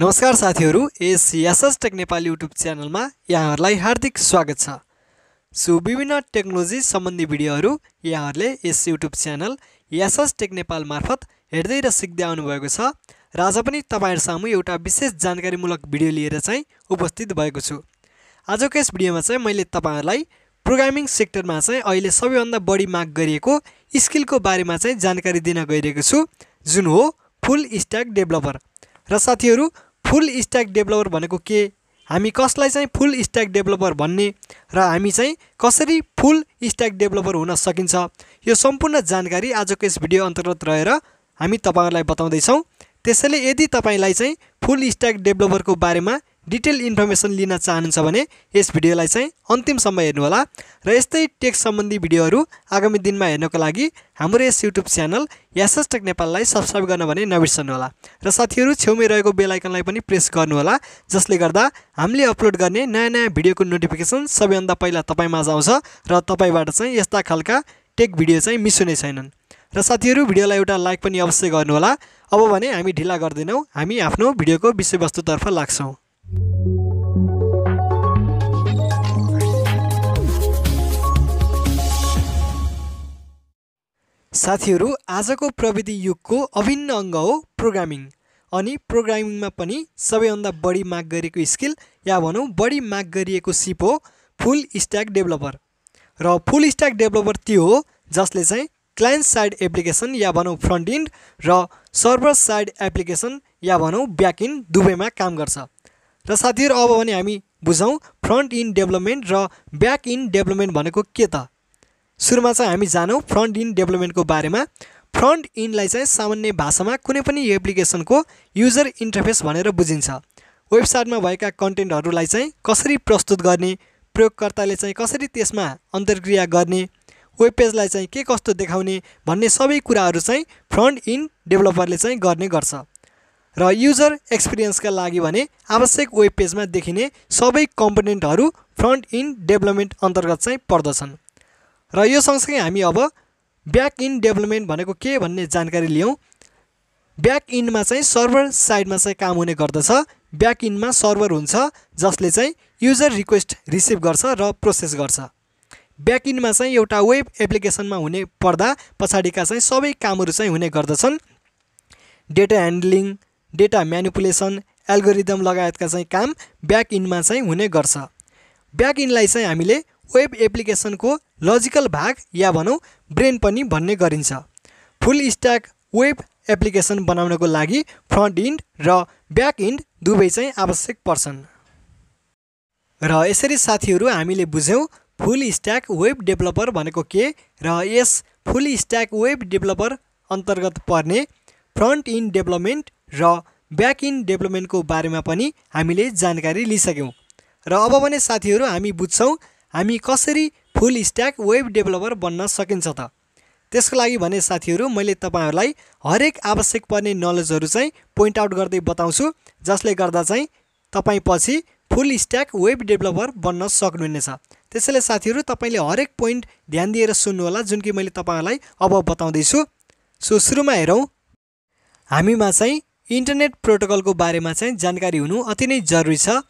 नमस्कार साथीहरू यस यासस टेक नेपाल युट्युब च्यानलमा यहाँहरूलाई हार्दिक स्वागत छ। सो विभिन्न टेक्नोलोजी सम्बन्धी भिडियोहरू यहाँहरूले यस YouTube channel Yasas tech Nepal मार्फत हेर्दै र सिक्दै आउनुभएको छ र आज पनि तपाईँहरू सामु एउटा विशेष जानकारीमूलक भिडियो लिएर चाहिँ उपस्थित भएको छु। आजको यस भिडियोमा चाहिँ मैले तपाईँहरूलाई प्रोग्रामिङ सेक्टरमा चाहिँ अहिले सबैभन्दा बढी माग गरिएको स्किलको बारेमा चाहिँ जानकारी दिन गइरहेको छु जुन हो फुल स्ट्याक डेभलपर। र साथीहरू फुल स्ट्याक डेभलपर भनेको के? हामी कसलाई चाहिँ फुल स्ट्याक डेभलपर भन्ने र हामी चाहिँ कसरी फुल स्ट्याक डेभलपर हुन सकिन्छ? यो सम्पूर्ण जानकारी आजको यस भिडियो अन्तर्गत रहेर हामी तपाईँहरूलाई बताउँदैछौँ। त्यसैले यदि तपाईँलाई चाहिँ फुल स्ट्याक डेभलपरको बारेमा डिटेल इन्फर्मेसन लिन चाहनुहुन्छ भने यस भिडियोलाई चाहिँ अन्तिमसम्म हेर्नुहोला र यस्तै टेक सम्बन्धी भिडियोहरू आगामी दिनमा हेर्नको लागि हाम्रो यस युट्युब च्यानल यासस टेक नेपाललाई सब्सक्राइब गर्न भने नबिर्सनुहोला। र साथीहरू छेउमै रहेको बेलायकनलाई पनि प्रेस गर्नुहोला जसले गर्दा हामीले अपलोड गर्ने नयाँ नयाँ भिडियोको नोटिफिकेसन सबैभन्दा पहिला तपाईँमा आउँछ र तपाईँबाट चाहिँ यस्ता खालका टेक भिडियो चाहिँ मिस हुने छैनन्। र साथीहरू भिडियोलाई एउटा लाइक पनि अवश्य गर्नुहोला। अब भने हामी ढिला गर्दैनौँ हामी आफ्नो भिडियोको विषयवस्तुतर्फ लाग्छौँ। साथीहरू आजको प्रविधि युगको अभिन्न अङ्ग हो प्रोग्रामिङ। अनि प्रोग्रामिङमा पनि सबैभन्दा बढी माग गरेको स्किल या भनौँ बढी माग गरिएको सिप हो फुल स्ट्याक डेभलपर। र फुल स्ट्याक डेभलपर त्यो हो जसले चाहिँ क्लाइन्ट साइड एप्लिकेसन या भनौँ फ्रन्ट इन्ड र सर्भर साइड एप्लिकेसन या भनौँ ब्याक इन्ड दुवैमा काम गर्छ। र साथीहरू अब भने हामी बुझौँ फ्रन्ट इन्ड डेभलपमेन्ट र ब्याक इन्ड डेभलपमेन्ट भनेको के त? सुरुमा चाहिँ हामी जानौँ फ्रन्ट इन्ड डेभलपमेन्टको बारेमा। फ्रन्ट इन्डलाई चाहिँ सामान्य भाषामा कुनै पनि एप्लिकेसनको युजर इन्टरफेस भनेर बुझिन्छ। वेबसाइटमा भएका कन्टेन्टहरूलाई चाहिँ कसरी प्रस्तुत गर्ने प्रयोगकर्ताले चाहिँ कसरी त्यसमा अन्तर्क्रिया गर्ने वेब पेजलाई चाहिँ के कस्तो देखाउने भन्ने सबै कुराहरू चाहिँ फ्रन्ट इन्ड डेभलपरले चाहिँ गर्ने गर्छ। र युजर एक्सपिरियन्सका लागि भने आवश्यक वेब पेजमा देखिने सबै कम्पोनेन्टहरू फ्रन्ट इन्ड डेभलपमेन्ट अन्तर्गत चाहिँ पर्दछन्। र यो सँगसँगै हामी अब ब्याक इन्ड डेभलपमेन्ट भनेको के भन्ने जानकारी लियौँ। ब्याक इन्डमा चाहिँ सर्भर साइडमा चाहिँ काम हुने गर्दछ। ब्याक इन्डमा सर्भर हुन्छ जसले चाहिँ युजर रिक्वेस्ट रिसिभ गर्छ र प्रोसेस गर्छ। ब्याक इन्डमा चाहिँ एउटा वेब एप्लिकेसनमा हुने पर्दा पछाडिका चाहिँ सबै कामहरू चाहिँ हुने गर्दछन्। Data handling data manipulation algorithm लगायतका चाहिँ काम ब्याक इन्डमा चाहिँ हुने गर्छ। ब्याक इन्डलाई चाहिँ हामीले वेब एप्लिकेसनको लजिकल भाग या भनौँ ब्रेन पनि भन्ने गरिन्छ। फुल स्ट्याक वेब एप्लिकेसन बनाउनको लागि फ्रन्ट इन्ड र ब्याक इन्ड दुवै चाहिँ आवश्यक पर्छन्। र यसरी साथीहरू हामीले बुझ्यौँ फुल स्ट्याक वेब डेभलपर भनेको के र यस फुल स्ट्याक वेब डेभलपर अन्तर्गत पर्ने फ्रन्ट इन्ड डेभलपमेन्ट र ब्याक इन्ड डेभलपमेन्टको बारेमा पनि हामीले जानकारी लिइसक्यौँ। र अब भने साथीहरू हामी बुझ्छौँ हामी कसरी फुल स्ट्याक वेब डेभलपर बन्न सकिन्छ त? त्यसको लागि भने साथीहरू मैले तपाईँहरूलाई हरेक आवश्यक पर्ने नलेजहरू चाहिँ पोइन्ट आउट गर्दै बताउँछु जसले गर्दा चाहिँ तपाईँ पछि फुल स्ट्याक वेब डेभलपर बन्न सक्नुहुनेछ। त्यसैले साथीहरू तपाईँले हरेक पोइन्ट ध्यान दिएर सुन्नुहोला जुन कि मैले तपाईँहरूलाई अब बताउँदैछु। सो सुरुमा हेरौँ। हामीमा चाहिँ इन्टरनेट प्रोटोकलको बारेमा चाहिँ जानकारी हुनु अति नै जरुरी छ।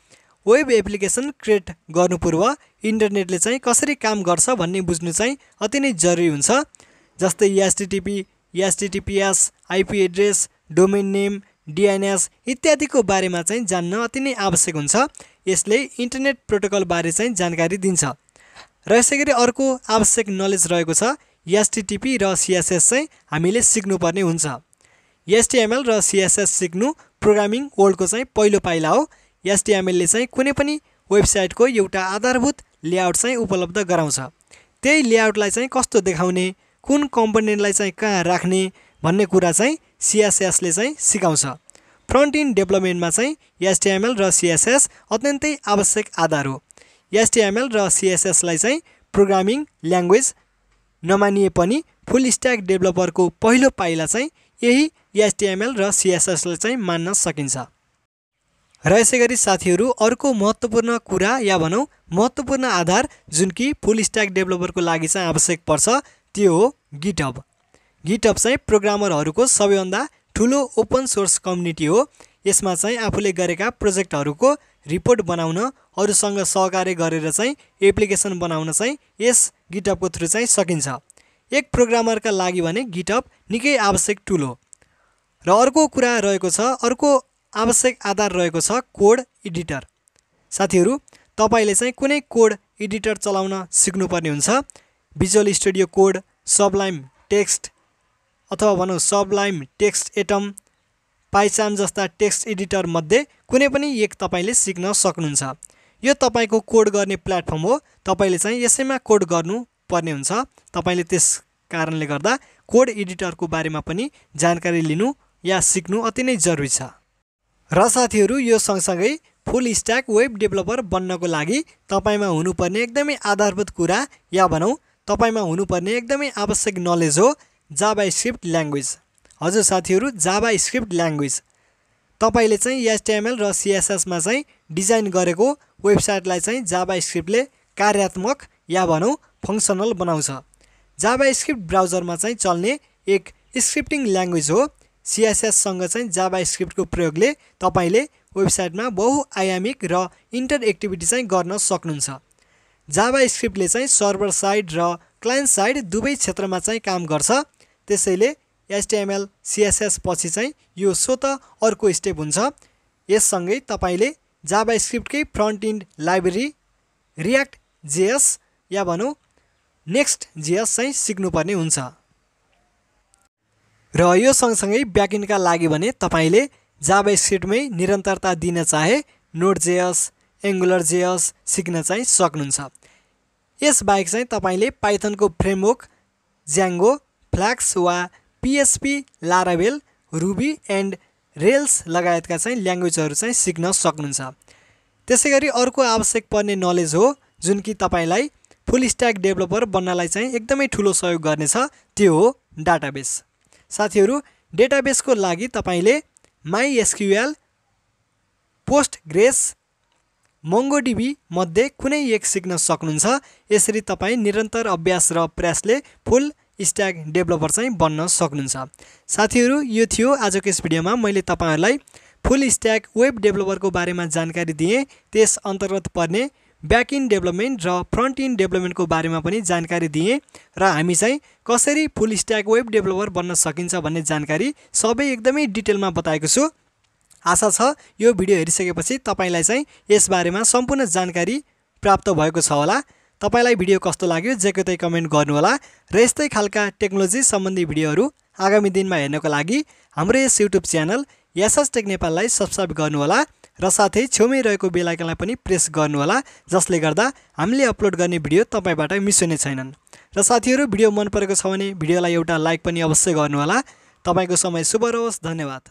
वेब एप्लिकेसन क्रिएट गर्नु पूर्व इन्टरनेटले चाहिँ कसरी काम गर्छ भन्ने बुझ्नु चाहिँ अति नै जरुरी हुन्छ। जस्तै HTTP HTTPS IP address domain name DNS इत्यादिको बारेमा चाहिँ जान्न अति नै आवश्यक हुन्छ। यसले इन्टरनेट प्रोटोकलबारे चाहिँ जानकारी दिन्छ। र यसै गरी अर्को आवश्यक नलेज रहेको छ एसटिटिपी र सिएसएस चाहिँ हामीले सिक्नुपर्ने हुन्छ। एसटिएमएल र सिएसएस सिक्नु प्रोग्रामिङ वर्ल्डको चाहिँ पहिलो पाइला हो। एसटिएमएलले चाहिँ कुनै पनि वेबसाइटको एउटा आधारभूत लेआउट चाहिँ उपलब्ध गराउँछ। त्यही लेआउटलाई चाहिँ कस्तो देखाउने कुन कम्पोनेन्टलाई चाहिँ कहाँ राख्ने भन्ने कुरा चाहिँ सिएसएसले चाहिँ सिकाउँछ। फ्रन्ट इन डेभलपमेन्टमा चाहिँ एसटिएमएल र सिएसएस अत्यन्तै आवश्यक आधार हो। एसटिएमएल र सिएसएसलाई चाहिँ प्रोग्रामिङ ल्याङ्ग्वेज नमानिए पनि फुल स्ट्याक डेभलपरको पहिलो पाइला चाहिँ यही एसटिएमएल र सिएसएसलाई चाहिँ मान्न सकिन्छ। र यसै गरी साथीहरू अर्को महत्त्वपूर्ण कुरा या भनौँ महत्त्वपूर्ण आधार जुन कि फुल स्ट्याक डेभलपरको लागि चाहिँ आवश्यक पर्छ त्यो हो गिटअप गिटअप चाहिँ प्रोग्रामरहरूको सबैभन्दा ठुलो ओपन सोर्स कम्युनिटी हो। यसमा चाहिँ आफूले गरेका प्रोजेक्टहरूको रिपोर्ट बनाउन अरूसँग सहकार्य गरेर चाहिँ एप्लिकेसन बनाउन चाहिँ यस गिटअपको थ्रु चाहिँ सकिन्छ। एक प्रोग्रामरका लागि भने गिटअप निकै आवश्यक टुल हो। र अर्को कुरा रहेको छ अर्को आवश्यक आधार रहेको छ कोड एडिटर। साथीहरू तपाईँले चाहिँ कुनै कोड एडिटर चलाउन सिक्नुपर्ने हुन्छ। Visual Studio Code Sublime Text अथवा भनौँ सबलाइम टेक्स्ट एटम पाइचाम जस्ता टेक्स्ट एडिटरमध्ये कुनै पनि एक तपाईँले सिक्न सक्नुहुन्छ। यो तपाईँको कोड गर्ने प्लेटफर्म हो। तपाईँले चाहिँ यसैमा कोड गर्नुपर्ने हुन्छ। तपाईँले त्यस कारणले गर्दा कोड एडिटरको बारेमा पनि जानकारी लिनु या सिक्नु अति नै जरुरी छ। र साथीहरू यो सँगसँगै फुल स्ट्याक वेब डेभलपर बन्नको लागि तपाईँमा हुनुपर्ने एकदमै आधारभूत कुरा या भनौँ तपाईँमा हुनुपर्ने एकदमै आवश्यक नलेज हो जाबा स्क्रिप्ट ल्याङ्ग्वेज हजुर साथीहरू जाबा स्क्रिप्ट ल्याङ्ग्वेज तपाईँले चाहिँ एचटिएमएल र सिएसएसमा चाहिँ डिजाइन गरेको वेबसाइटलाई चाहिँ जाबा स्क्रिप्टले कार्यात्मक या भनौँ फङ्सनल बनाउँछ। जाबा स्क्रिप्ट ब्राउजरमा चाहिँ चल्ने एक स्क्रिप्टिङ ल्याङ्ग्वेज हो। सिएसएससँग चाहिँ जाबा स्क्रिप्टको प्रयोगले तपाईँले वेबसाइटमा बहुआयामिक र इन्टर एक्टिभिटी चाहिँ गर्न सक्नुहुन्छ। जाबा स्क्रिप्टले चाहिँ सर्भर साइड र क्लाइन्ट साइड दुवै क्षेत्रमा चाहिँ काम गर्छ। त्यसैले एचटिएमएल सिएसएस पछि चाहिँ यो स्वत अर्को स्टेप हुन्छ। यससँगै तपाईँले जाबा स्क्रिप्टकै front end library React JS या भनौँ नेक्स्ट जेएस चाहिँ सिक्नुपर्ने हुन्छ। र यो सँगसँगै ब्याकिङका लागि भने तपाईँले जाबा स्क्रिप्टमै निरन्तरता दिन चाहे नोट जेएस एङ्गुलर जेएस सिक्न चाहिँ सक्नुहुन्छ। यसबाहेक चाहिँ तपाईँले पाइथनको फ्रेमवर्क ज्याङ्गो फ्ल्याक्स वा PHP Laravel Ruby and Rails लगायतका चाहिँ ल्याङ्ग्वेजहरू चाहिँ सिक्न सक्नुहुन्छ। त्यसै गरी अर्को आवश्यक पर्ने नलेज हो जुन कि तपाईँलाई फुल स्ट्याक डेभलपर बन्नलाई चाहिँ एकदमै ठुलो सहयोग गर्नेछ त्यो हो डाटाबेस। साथीहरू डेटाबेसको लागि तपाईँले MySQL Postgres MongoDB मध्ये कुनै एक सिक्न सक्नुहुन्छ। यसरी तपाईँ निरन्तर अभ्यास र प्रयासले फुल स्ट्याक डेभलपर चाहिँ बन्न सक्नुहुन्छ। साथीहरू यो थियो आजको यस भिडियोमा। मैले तपाईँहरूलाई फुल स्ट्याक वेब डेभलपरको बारेमा जानकारी दिएँ। त्यस अन्तर्गत पर्ने ब्याक इन डेभलपमेन्ट र फ्रन्ट इन डेभलपमेन्टको बारेमा पनि जानकारी दिएँ र हामी चाहिँ कसरी फुल स्ट्याक वेब डेभलपर बन्न सकिन्छ भन्ने जानकारी सबै एकदमै डिटेलमा बताएको छु। आशा छ यो भिडियो हेरिसकेपछि तपाईँलाई चाहिँ यसबारेमा सम्पूर्ण जानकारी प्राप्त भएको छ होला। तपाईँलाई भिडियो कस्तो लाग्यो जेको त्यही कमेन्ट गर्नुहोला र यस्तै खालका टेक्नोलोजी सम्बन्धी भिडियोहरू आगामी दिनमा हेर्नको लागि हाम्रो यस युट्युब च्यानल टेक नेपाललाई सब्सक्राइब गर्नुहोला र साथै छेउमै रहेको बेलायकनलाई पनि प्रेस गर्नुहोला जसले गर्दा हामीले अपलोड गर्ने भिडियो तपाईँबाट मिस हुने छैनन्। र साथीहरू भिडियो मन परेको छ भने भिडियोलाई एउटा लाइक पनि अवश्य गर्नुहोला। तपाईँको समय शुभ रहोस् धन्यवाद।